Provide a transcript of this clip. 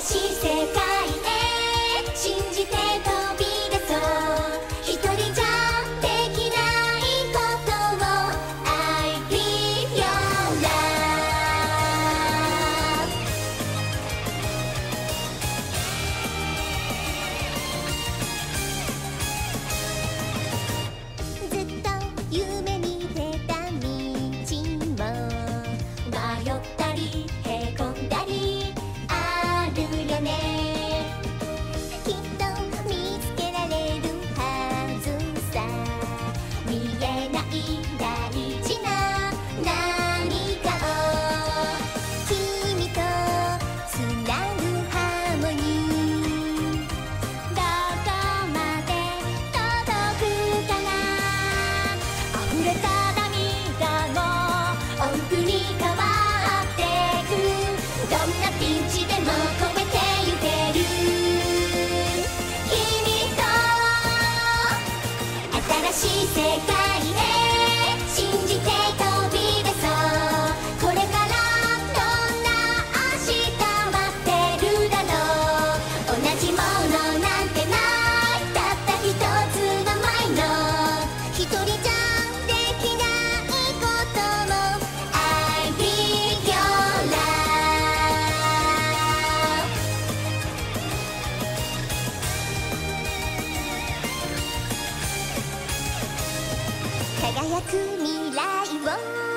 新しい世界へ見えないだり輝く未来を